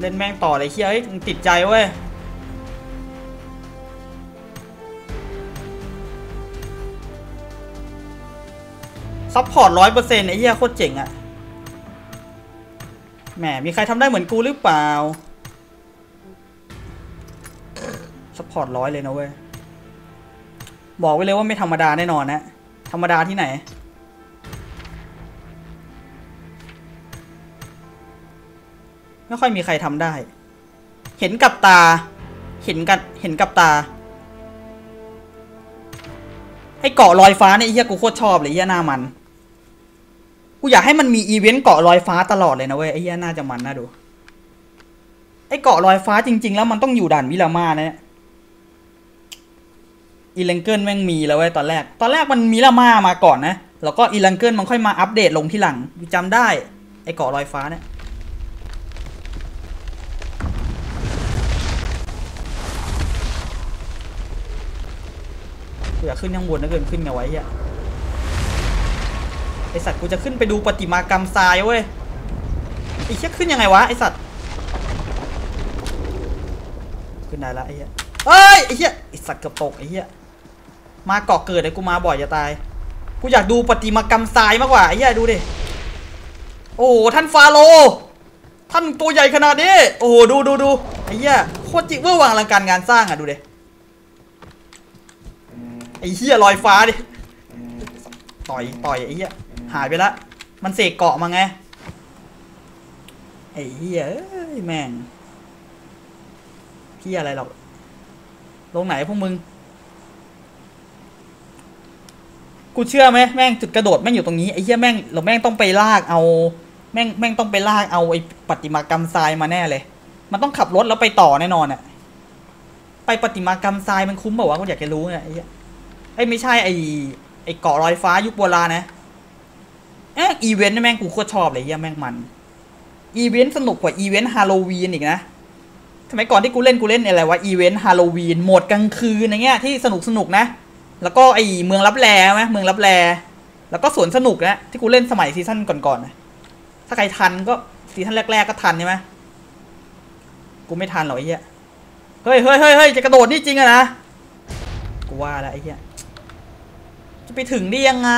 เล่นแม่งต่อเลยเฮียเฮ้ยมึงติดใจเว้ย support ร้อยเปอร์เซ็นต์ไอ้เหี้ยโคตรเจ๋งอะแหมมีใครทำได้เหมือนกูหรือเปล่า support ร้อยเลยนะเว้ย บอกไว้เลยว่าไม่ธรรมดาแน่นอนนะ ธรรมดาที่ไหน ไม่ค่อยมีใครทำได้ เห็นกับตา เห็นกันเห็นกับตาให้เกาะลอยฟ้าเนี่ยเฮียกูโคตรชอบเลยเฮียน่ามัน กูอยากให้มันมีอีเวนต์เกาะลอยฟ้าตลอดเลยนะเว้ยไอ้เฮียน่าจะมันน่าดูไอ้เกาะลอยฟ้าจริง ๆ แล้วมันต้องอยู่ด่าน Miramar นะเนี่ย Erangel แม่งมีแล้วเว้ยตอนแรก ตอนแรกมัน Miramar มาก่อนนะ แล้วก็ Erangel มันค่อยมาอัปเดตลงที่หลังกูจำได้ ไอ้เกาะลอยฟ้าเนี่ย อยากขึ้นข้างบนนะเกินขึ้นไงไวะไอ้เฮียไอสัตว์กูจะขึ้นไปดูประติมากรรมทรายเว้ยไอเชี่ยขึ้นยังไงวะไอสัตว์ขึ้นได้ละไอเหี้ยเอ้ยไอเหี้ยไอสัตว์เกือบตกไอเหี้ยมาเกาะเกิดไอกูมาบ่อยจะตาย กูอยากดูประติมากรรมทรายมากกว่าไอเหี้ยดูดิโอ้โหท่านฟาโรท่านตัวใหญ่ขนาดนี้โอ้โหดูดูดูไอเหี้ยโคตรจิเวอร์วังอลังการงานสร้างอะดูดิ อ้เหี้ยลอยฟ้าดิ ต่อยต่อยไอ้เหี้ยหายไปละ มันเสกเกาะมาไง ไอ้เหี้ยแม่งเหี้ยอะไรหรอก ลงไหนพวกมึง กูเชื่อไหมแม่งจุดกระโดดแม่งอยู่ตรงนี้ไอ้เหี้ยแม่งเราแม่งต้องไปลากเอา แม่งแม่งต้องไปลากเอาไอ้ประติมากรรมทรายมาแน่เลย มันต้องขับรถแล้วไปต่อแน่นอนอะไปประติมากรรมทรายมันคุ้มเปล่าวะกูอยากจะรู้เนี่ยไอ้เหี้ย ไอ้ยไม่ใช่ไอ้ไอเกาะลอยฟ้ายุคโบราณนะเอ๊ะอีเวนต์นี่แม่งกูโคตรชอบเลยเหี้ยแม่งมัน อีเวนต์สนุกกว่าอีเวนต์ฮาโลวีนอีกนะสมัยก่อนที่กูเล่นกูเล่นอะไรวะอีเวนต์ฮาโลวีนโหมดกลางคืนอย่างเงี้ยที่สนุกสนุกนะ แล้วก็ไอ้เมืองลับแลไหมเมืองลับแลแล้วก็สวนสนุกนะที่กูเล่นสมัยซีซั่นก่อนๆนะถ้าใครทันก็ซีซั่นแรก ๆ ก็ทันใช่ไหมกูไม่ทันหรอกไอ้เหี้ย เฮ้ยเฮ้ยเฮ้ยเฮ้ยจะกระโดดนี่จริงอะนะ กูว่าแล้วไอ้เหี้ย จะไปถึงได้ยังไง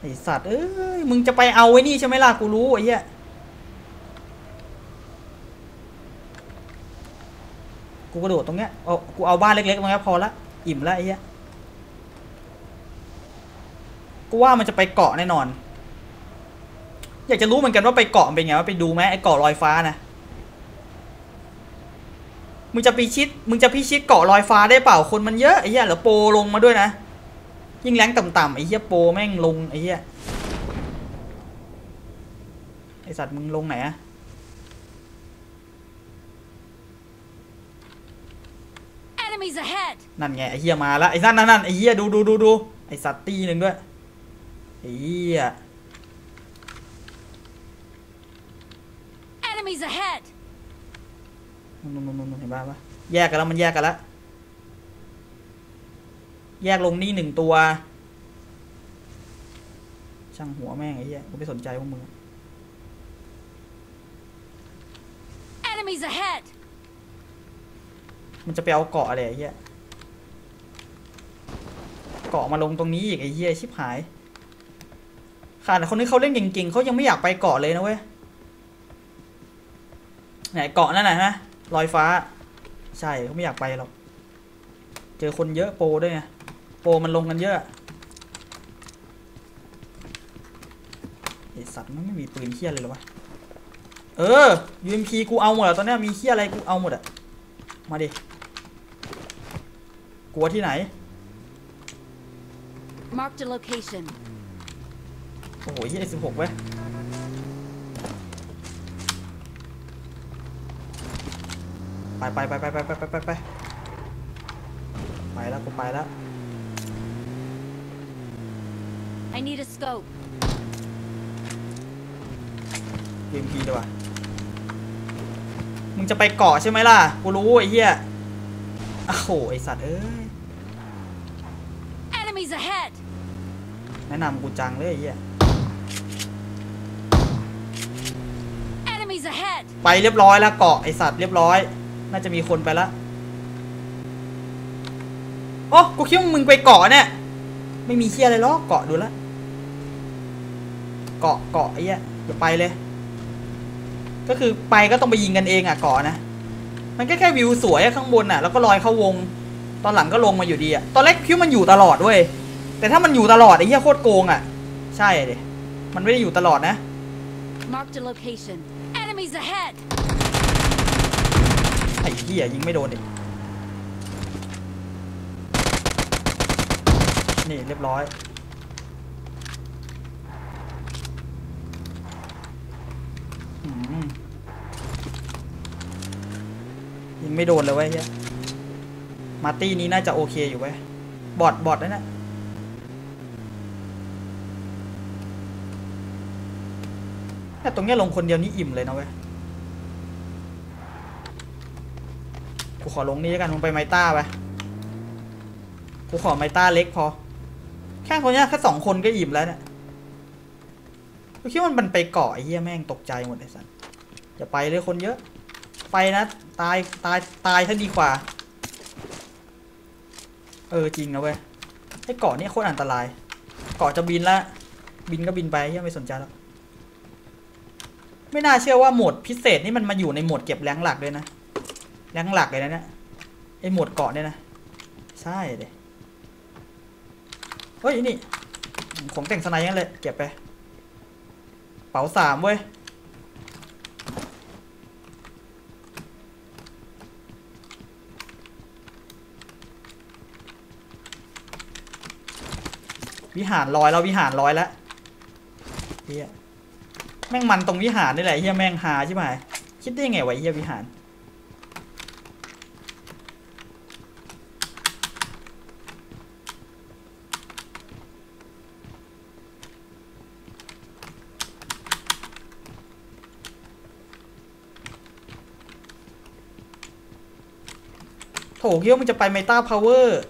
ไอ้สัตว์เอ้ยมึงจะไปเอาไว้นี่ใช่ไหมล่ะกูรู้ไอ้เหี้ยกูกระโดดตรงเนี้ยเอากูเอาบ้านเล็กๆตรงเนี้ยพอละอิ่มละไอ้เหี้ยกูว่ามันจะไปเกาะแน่นอน อยากจะรู้เหมือนกันว่าไปเกาะเป็นไงว่าไปดูไหมไอ้เกาะลอยฟ้านะมึงจะพิชิตมึงจะพิชิตเกาะลอยฟ้าได้เปล่าคนมันเยอะไอ้เหี้ยเหลือโปรลงมาด้วยนะ ยิ่งแรงต่ำๆไอ้เหี้ยโปรแม่งลงไอ้เหี้ยไอสัตว์มึงลงไหนอะ Enemies ahead! นั่นไงไอ้เหี้ยมาแล้วไอ้นั่นนั่นนั่นไอ้เหี้ยดูดูดูดูไอ้สัตว์ตีหนึ่งด้วยไอ้เหี้ย Enemies ahead! นู่นนู่นนู่นนู่นเห็นป่ะปะแยกกันแล้วมันแยกกันแล้ว แยกลงนี่หนึ่งตัว ช่างหัวแม่งไอ้เหี้ยกูไม่สนใจพวกมึง Enemies ahead! มันจะไปเอาเกาะอะไรไอ้เหี้ยเกาะมาลงตรงนี้อีกไอ้เหี้ยชิบหายขาดคนที่เขาเล่นเก่งๆเขายังไม่อยากไปเกาะเลยนะเว้ยไหนเกาะนั่นน่ะฮะลอยฟ้า ใช่เขาไม่อยากไปหรอก เจอคนเยอะโปรด้วยไง โปรมันลงกันเยอะไอสัตว์มันไม่มีปืนเคี้ยเลยเหรอวะ เออ UMP กูเอาหมดอะตอนเนี้ยมีเคี้ยอะไรกูเอาหมดอะมาดิ กลัวที่ไหน Marked a location. โอ้โหยี่สิบหกเว้ยไปไปไปไปไปไปไปไปไปไปแล้วกูไปแล้ว I need a scope. เกมพีเลยว่ะ มึงจะไปเกาะใช่ไหมล่ะ กูรู้ไอ้เหี้ยอ้าวโหไอสัตว์เอ้ย Enemies ahead! แนะนำกูจังเลยไอ้เหี้ย Enemies ahead! ไปเรียบร้อยแล้วเกาะไอสัตว์เรียบร้อย น่าจะมีคนไปละโอ้กูคิดว่ามึงไปเกาะเนี่ย ไม่มีเชี่ยอะไรหรอกเกาะดูละ เกาะเกาะไอ้เหี้ยอย่าไปเลย ก็คือไปก็ต้องไปยิงกันเองอะเกาะนะ มันก็แค่วิวสวยอะข้างบนอะ แล้วก็ลอยเข้าวง ตอนหลังก็ลงมาอยู่ดีอะ ตอนแรกคิดว่ามันอยู่ตลอดเว้ย แต่ถ้ามันอยู่ตลอดไอ้เหี้ยโคตรโกงอะ ใช่ดิมันไม่ได้อยู่ตลอดนะ Marked a location. Enemies ahead! ไอ้เหี้ยยิงไม่โดนอีกนี่เรียบร้อย ยิงไม่โดนเลยเว้ยเฮียมาร์ตี้นี้น่าจะโอเคอยู่เว้ยบอดบอดนั่นนะแต่ตรงเนี้ยลงคนเดียวนี่อิ่มเลยนะเว้ย กูขอลงนี่แล้วกันมึงไปไมต้าไป กูขอไมต้าเล็กพอ แค่คนเนี้ยแค่สองคนก็อิ่มแล้วเนี่ย กูคิดว่ามันไปเกาะไอ้เหี้ยแม่งตกใจหมดเลยสันอย่าไปเลยคนเยอะ ไปนะ ตายตายตายถ้าดีกว่า เออจริงนะเว้ยไอ้เกาะเนี่ยโคตรอันตราย เกาะจะบินละบินก็บินไปเหี้ยไม่สนใจแล้ว ไม่น่าเชื่อว่าโหมดพิเศษนี่มันมาอยู่ในโหมดเก็บแรงหลักด้วยนะแรงหลักเลยนะเนี่ยไอ้โหมดเกาะเนี่ยนะใช่เลยเฮ้ยนี่ของแต่งสไนด์ยังเลยเก็บไปเป๋าสามเว้ย วิหารลอยแล้ววิหารลอยแล้วเฮียแม่งมันตรงวิหารนี่แหละเฮียแม่งหาใช่ไหมคิดได้ยังไงวะเฮียวิหารโถคิดว่ามึงจะไปเมตาพาวเวอร์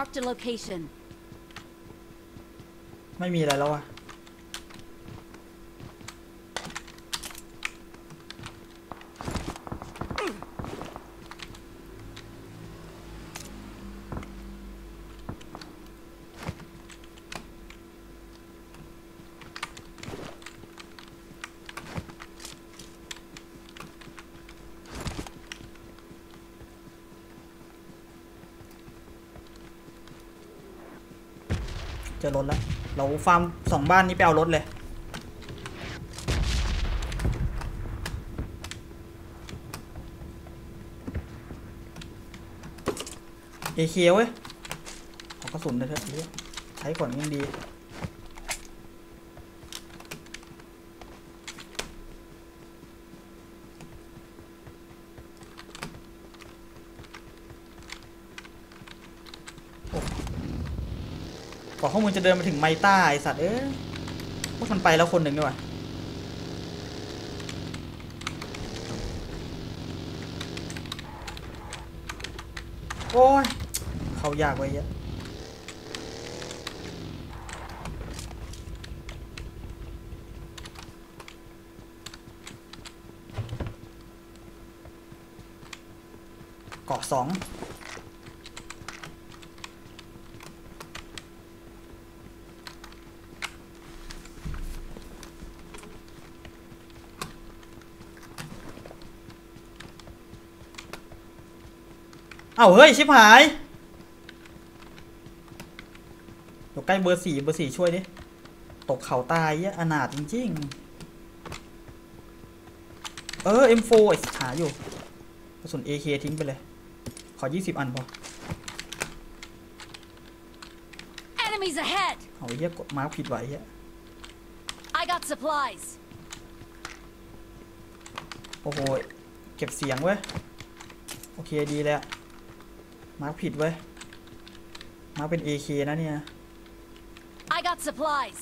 Marked a location. ไม่มีอะไรแล้วอะ เจอรถแล้ว เราฟาร์มสองบ้านนี้ไปเอารถเลยเอเคเว้ยขอกระสุนเลยเถอะเหี้ยใช้ก่อนยังดี ว่าข้อมูลจะเดินมาถึงไมต้าไอสัตว์เอ้ยว่ามันไปแล้วคนหนึ่งด้วยโอ้ย เข้ายากไว้เยอะเกาะสอง เอ้าเฮ้ยชิบหายอยู่ใกล้เบอร์สี่เบอร์สี่ช่วยดิ ตกเขาตายเหี้ยอนาถจริงๆ เออ M4 ไอ้หาอยู่กระสุน AK ทิ้งไปเลย ขอ 20 อันพอ Enemies ahead! เอาไอ้เหี้ยกดมาร์คผิดไว้เหี้ย I got supplies. โอ้โห เก็บเสียงเว้ย โอเค ดีเลยอะ มาร์คผิดเว้ย มาร์คเป็น AK นะเนี่ย I got supplies.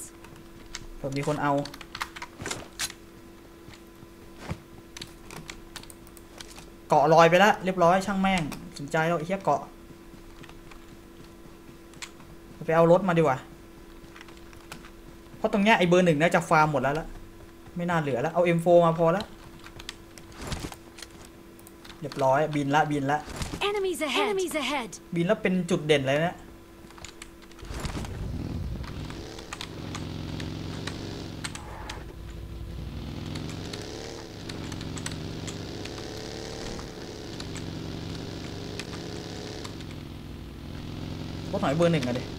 เผื่อมีคนเอา เกาะลอยไปแล้วเรียบร้อยช่างแม่งสนใจแล้วไอ้เหี้ยเกาะ ไปเอารถมาดีกว่า เพราะตรงเนี้ยไอ้เบอร์หนึ่งน่าจะฟาร์มหมดแล้วละไม่น่าเหลือแล้ว เอา M4 มาพอแล้ว เรียบร้อยบินละบินละ Enemies ahead. Enemies ahead. บินแล้วเป็นจุดเด่นเลยนะรถหน่อยเบอร์หนึ่งอะดิเ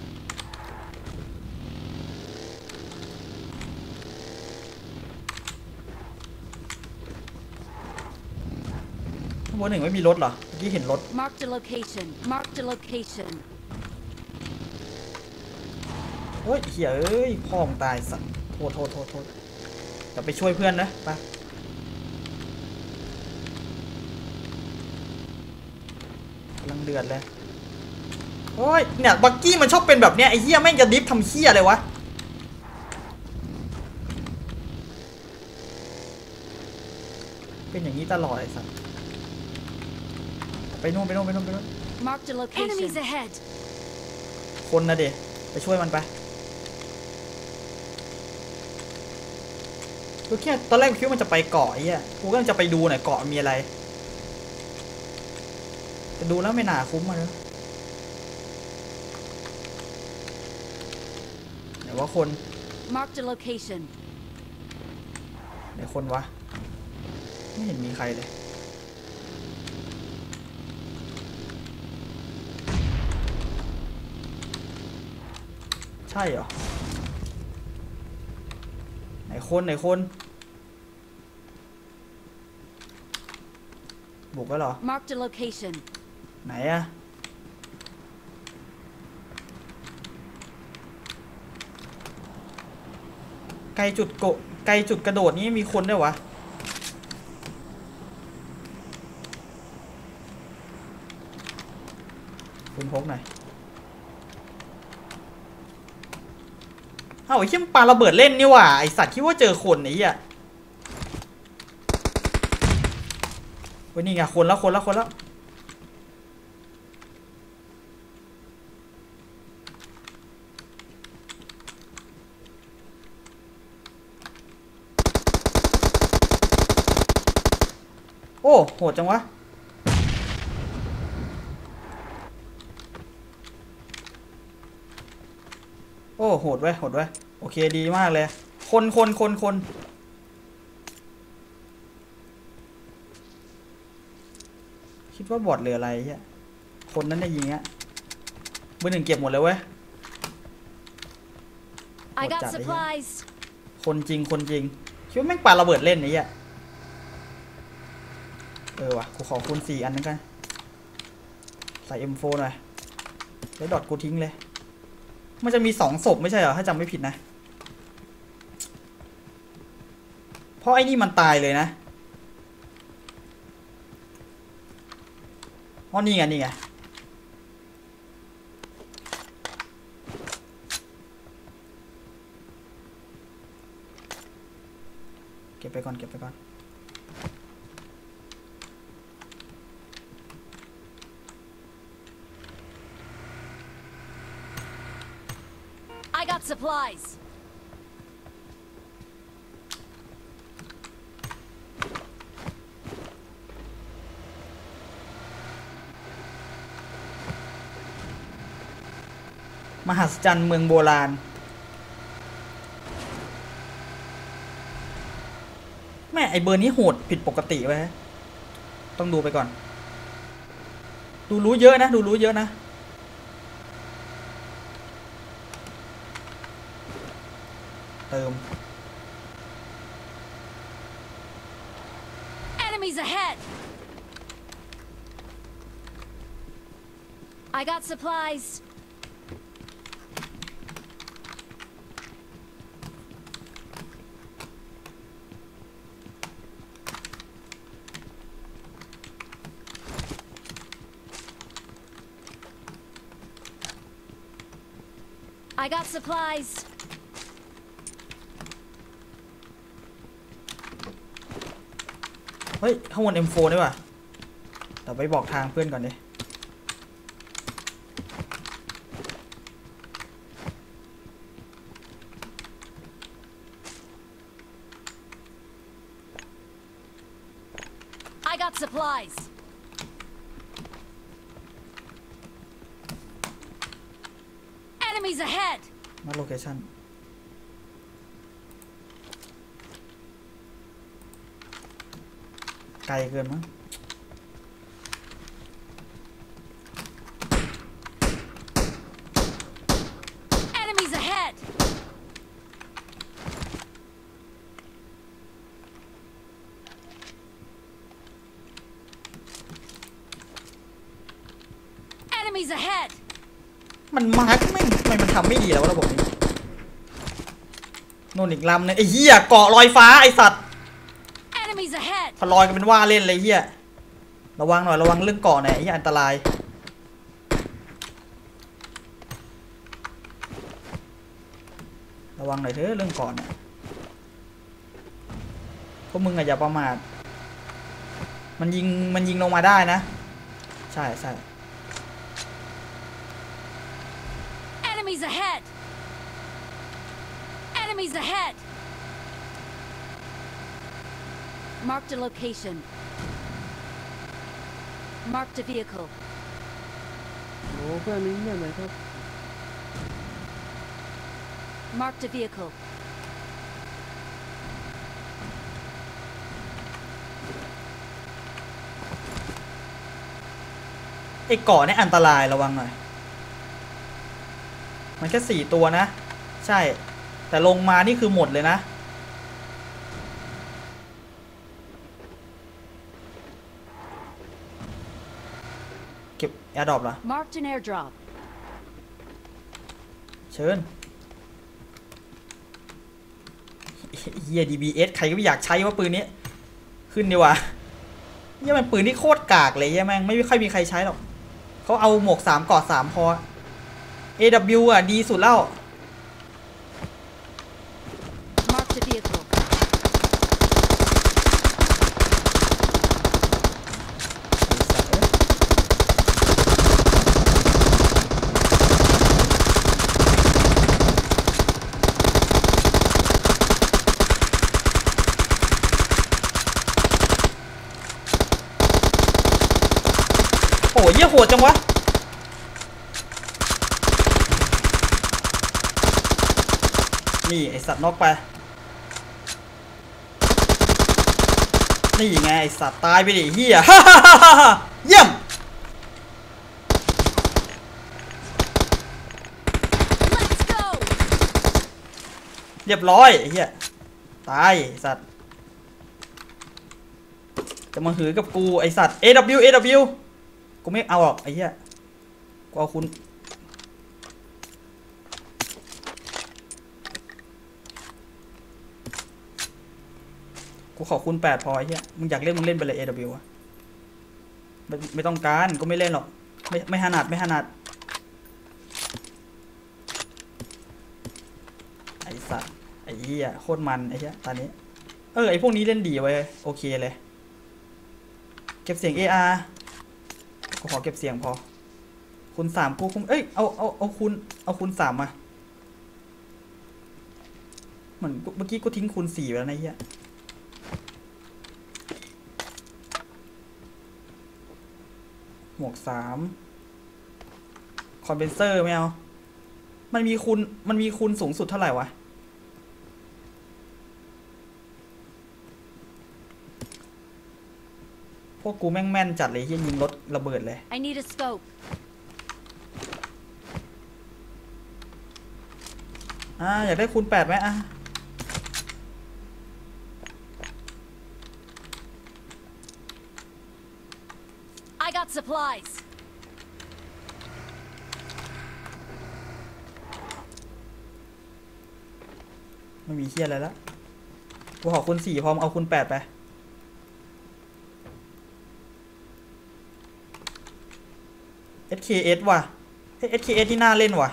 บอร์หนึ่งไม่มีรถเหรอเมื่อกี้เห็นรถ Marked a location. Marked a location. โอ้ยเหี้ยเอ้ยพ่อมึงตายสัตว์โทษโทษโทษโทษเดี๋ยวไปช่วยเพื่อนนะไปกำลังเดือดเลยโอ้ยเนี่ยบักกี้มันชอบเป็นแบบเนี้ยไอ้เหี้ยแม่งจะดิฟทำเหี้ยอะไรวะเป็นอย่างนี้ตลอดไอ้สัตว์ ไปนู่นไปนู่นไปนู่นไปนู่น Marked a location. Enemies ahead. คนนะเดไปช่วยมันไปกูแค่ตอนแรกกูคิดว่ามันจะไปเกาะไอ้เหี้ยกูก็จะไปดูหน่อยเกาะมีอะไรแต่ดูแล้วไม่น่าคุ้มมาเลยไหนว่าคน Marked a location. ไหนคนวะ ไม่เห็นมีใครเลย ใช่เหรอ ไหนคนไหนคนบุกแล้วเหรอ Marked a location. ไหนอะไกลจุดโกะไกลจุดกระโดดนี้มีคนด้วยวะคุณพกหน่อย เอ้าไอ้เชี่ยมนปาระเบิดเล่นนี่ว่าไอสัตว์คิดว่าเจอคนไอ้เหี้ยเว้ยนี่ไงคนแล้วคนแล้วคนแล้วโอ้โหดจังวะ โอ้โหดไว้ยโหดไว้ยโอเคดีมากเลย คนคนคนคนคิดว่าบอดหรืออะไรเฮียคนนั้นได้ยิงอะเบอร์หนึ่งเก็บหมดเลยเว้ย I What got that, yeah. supplies. คนจริงคนจริงคิดว่าแม่งปาระเบิดเล่นไอ้เหี้ยเออว่ะกูขอคูณสี่อันนั้นกัน ใส่ M4 หน่อยแล้วดอทกูทิ้งเลย มันจะมีสองศพไม่ใช่เหรอถ้าจำไม่ผิดนะ เพราะไอ้นี่มันตายเลยนะอ๋อนี่ไงนี่ไงเก็บไปก่อนเก็บไปก่อน I got supplies. มหัศจรรย์เมืองโบราณ แม่ไอเบอร์นี้โหดผิดปกติไว้ต้องดูไปก่อน ดูรู้เยอะนะ ดูรู้เยอะนะ home. Enemies ahead! I got supplies. I got supplies. เฮ้ย ข้างบน M4 ด้วยว่ะเดี๋ยวไปบอกทางเพื่อนก่อนดิ I got supplies. Enemies ahead. มาโลเคชั่น ไกลเกินมั้ง Enemies ahead. Enemies ahead. มันมาร์กไม่งทำไมมันทำไม่ดีแล้ววะระบบนี้นู่นอีกลำนึงไอ้เหี้ยเกาะลอยฟ้าไอ้สัตว์ Enemies ahead. พลอยกันเป็นว่าเล่นเลยเหี้ยระวังหน่อยระวังเรื่องเกาะหน่อยเหี้ยอันตรายระวังหน่อยเถอะเรื่องเกาะเนี่ยพวกมึงอะอย่าประมาท มันยิงมันยิงลงมาได้นะ ใช่ใช่ Enemies ahead. Enemies ahead. Marked a location. Marked a vehicle. โอ้เพื่อนนี้เนี่ยไหมครับ Marked a vehicle. ไอ้เกาะเนี่ยอันตรายระวังหน่อย มันแค่สี่ตัวนะ ใช่ แต่ลงมานี่คือหมดเลยนะ เก็บ airdrop เหรอ Marked an airdrop. เชิญเหี้ย DBS ใครก็ไม่อยากใช้ว่าปืนนี้ ขึ้นดีกว่าเฮียมันปืนที่โคตรกากเลยเฮียแม่งไม่ค่อยมีใครใช้หรอกเขาเอาหมวกสามกอดสามพอ AW อะดีสุดแล้ว Marked a vehicle. โอ้ยเยี่ยโหดจังวะนี่ไอสัตว์นอกไป นี่ไงไอสัตว์ตายไปดิเฮียเยี่ยมเรียบร้อยไอ้เหี้ยตายสัตว์ จะมาหือกับกูไอสัตว์ AW AW กูไม่เอาหรอกไอ้เหี้ยกูเอาคุณ กูขอคุณแปดพอไอ้เหี้ยมึงอยากเล่นมึงเล่นไปเลย AW อะไม่ไม่ต้องการก็ไม่เล่นหรอก ไม่ไม่ถนัดไม่ถนัดไอสัตว์ไอ้เหี้ยโคตรมันไอ้เหี้ยตอนนี้ เออไอ้พวกนี้เล่นดีไว้โอเคเลย เก็บเสียง AR กูขอเก็บเสียงพอ คุณสามกูคุมเอ้ย เอา เอา เอาคุณ เอาคุณสามมา เหมือนเมื่อกี้กูทิ้งคูณสี่ไปแล้วนะไอ้เหี้ยหมวกสามคอนเดนเซอร์ไม่เอา มันมีคูณมันมีคูณสูงสุดเท่าไหร่วะ วกกูแม่งแม่นจัดเลยที่ยิงรถระเบิดเลย I need a scope. อ่าอยากได้คูณแปดไหมอะ I got supplies. ไม่มีเฮียอะไรแล้วกูขอคูณสี่พร้อมเอาคูณแปดไป SKS ว่ะ SKS ที่น่าเล่นว่ะ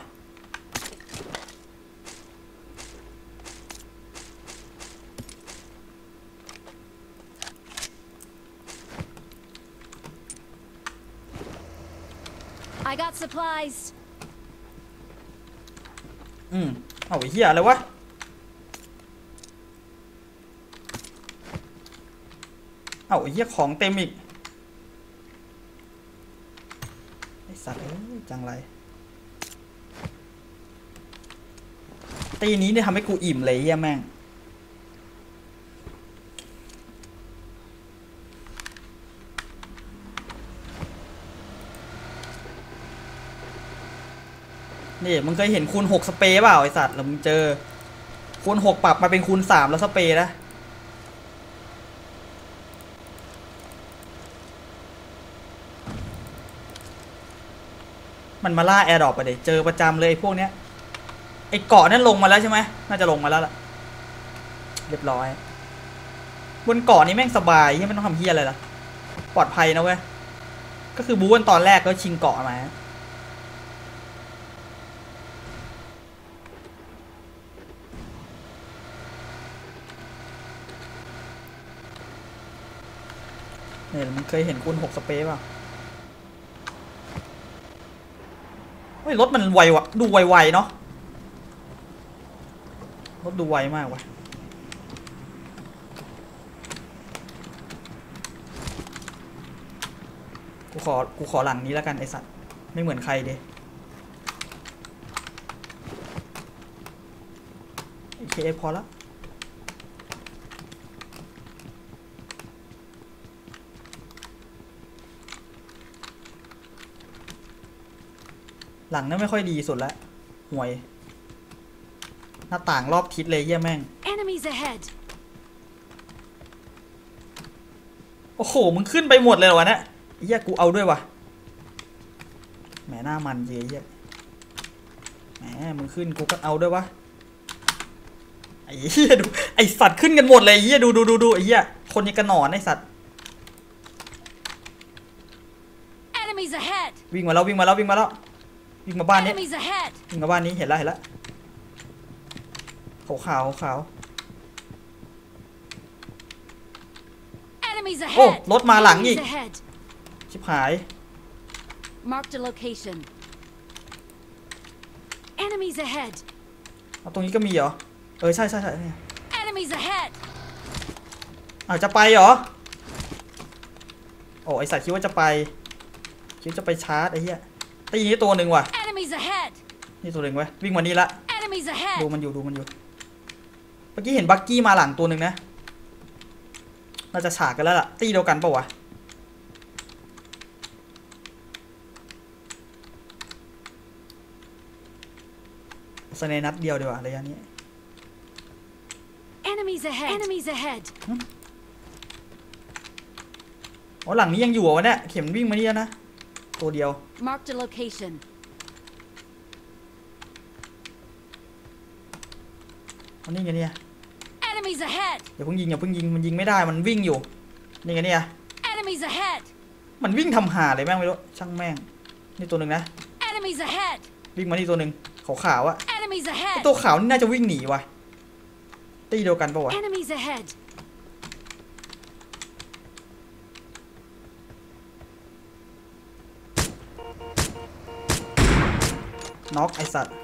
I got supplies อืมเอาเฮี้ยอะไรวะเอาเฮี้ยของเต็มอีก จังไร ตีนี้เนี่ยทำให้กูอิ่มเลยไอ้เหี้ยแม่ง นี่มึงเคยเห็นคูณหกสเปรย์เปล่าไอ้สัตว์แล้วมึงเจอคูณหกปรับมาเป็นคูณสามแล้วสเปรย์นะ มันมาล่า airdrop ไปเลยเจอประจำเลยไอ้พวกเนี้ยไอ้เกาะนั่นลงมาแล้วใช่ไหมน่าจะลงมาแล้วล่ะ เรียบร้อย บนเกาะนี้แม่งสบายที่ไม่ต้องทำเหี้ยอะไรล่ะ ปลอดภัยนะเว้ย ก็คือบู๊กันตอนแรกก็ชิงเกาะมาเนี่ยมันเคยเห็นคูณหกสเปรย์ป่ะ ฮ้ยรถมันไววะดูไวๆเนาะรถดูไวมากว่ะกูขอกูขอหลังนี้แล้วกันไอสัตว์ไม่เหมือนใครเด้โอเคพอละ หลังนั้นไม่ค่อยดีสุดละห่วย หน้าต่างรอบทิศเลยเยี่ยแม่ง Enemies ahead. โอ้โห มึงขึ้นไปหมดเลยเหรอวะเนี่ยไอ้เหี้ยกูเอาด้วยวะแหมหน้ามันเยเหี้ยแหมมึงขึ้นกูก็เอาด้วยวะไอ้เหี้ยดูไอสัตว์ขึ้นกันหมดเลยไอ้เหี้ยดูดูดูดูไอ้เหี้ยคนยังกระหนอนไอสัตว์ Enemies ahead. วิ่งมาแล้ววิ่งมาแล้ววิ่งมาแล้ว วิ่งมาบ้านนี้ Enemies ahead. วิ่งมาบ้านนี้เห็นแล้วเห็นแล้วขาวขาวขาว Enemies โอ้ ahead. รถมาหลังอีก Enemies ahead. ชิบหาย Marked a location. Enemies ahead. เอาตรงนี้ก็มีเหรอ เออ ใช่ใช่ใช่ Enemies ahead. อ้าวจะไปเหรอ โอ้ไอสัตว์คิดว่าจะไป คิดว่าจะไปชาร์จไอ้เหี้ย ตีนี้ตัวหนึ่งว่ะ Enemies ahead. นี่ตัวหนึ่งเว้ยวิ่งมานี่ละ Enemies ahead. ดูมันอยู่ดูมันอยู่ เมื่อกี้เห็นบักกี้มาหลังตัวหนึ่งนะ น่าจะฉากกันแล้วล่ะ ตีเดียวกันปะวะ สเนนัดเดียวดีกว่าระยะนี้ Enemies ahead. Enemies ahead. อ๋อหลังนี้ยังอยู่เหรอวะเนี่ย เข็มวิ่งมานี่แล้วนะ ตัวเดียว Marked a location. อันนี้ไงเนี่ย Enemies ahead. อย่าเพิ่งยิงอย่าเพิ่งยิงมันยิงไม่ได้มันวิ่งอยู่ นี่ไงเนี่ย Enemies ahead. มันวิ่งทำหาเลยแม่งไม่รู้ช่างแม่ง นี่ตัวหนึ่งนะ Enemies ahead. วิ่งมานี่ตัวหนึ่งขาวๆอะ Enemies ไอ้ ahead. ตัวขาวนี่น่าจะวิ่งหนีว่ะตีเดียวกันปะวะ Enemies ahead. น็อกไอสัตว์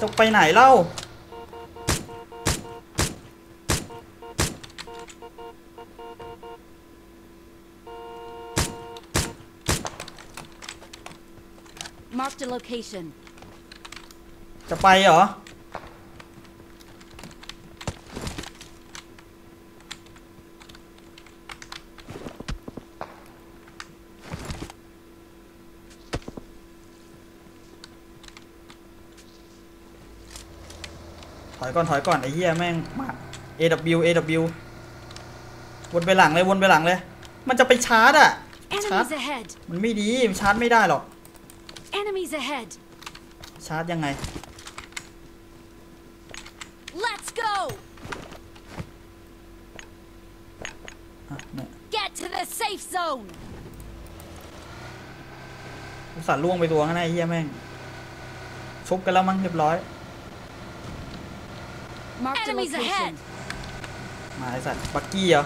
จะไปไหนเล่า Marked a location. จะไปเหรอ อยก่อนถอยก่อนไอ้เหี้ยแม่งมา AW AW วนไปหลังเลยวนไปหลังเลย มันจะไปชาร์จอะชาร์จ Enemies ahead. มันไม่ดีมันชาร์จไม่ได้หรอก Enemies ahead. ชาร์จยังไง Let's go. อะเนี่ย Get to the safe zone. อุตส่าห์ล่วงไปตัวข้างในไอ้เหี้ยแม่ง ชุบกันแล้วมั้งเรียบร้อย Marked a Enemies location. ahead. มาไอสัตว์บักกี้เหรอ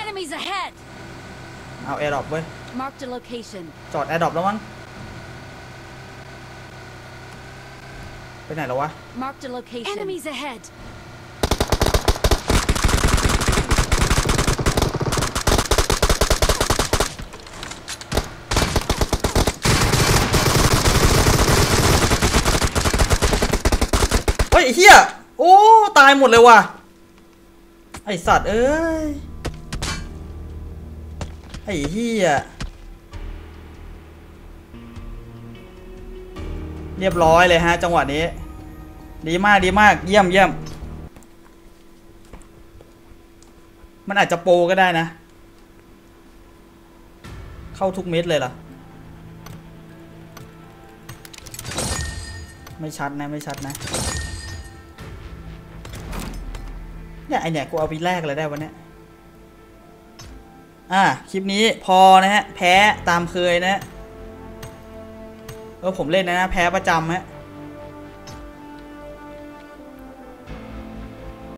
Enemies ahead! เอาแอร์ดรอปเว้ย Marked a location. จอดแอร์ดรอปแล้วมั้ง ไปไหนแล้ววะ Marked a location. Enemies ahead! เฮ้ยไอ้เฮียโอ้ ตายหมดเลยว่ะ ไอสัตว์เอ้ย ไอ้เฮียเรียบร้อยเลยฮะ จังหวะนี้ ดีมากดีมาก เยี่ยมเยี่ยม มันอาจจะโปรก็ได้นะ เข้าทุกเม็ดเลยล่ะ ไม่ชัดนะ ไม่ชัดนะ เนี่ยไอเนี่ยกูเอาไปแลกเลยได้วันเนี้ยอะคลิปนี้พอนะฮะ แพ้ตามเคยนะฮะเออผมเล่นนะนะ แพ้ประจำฮะ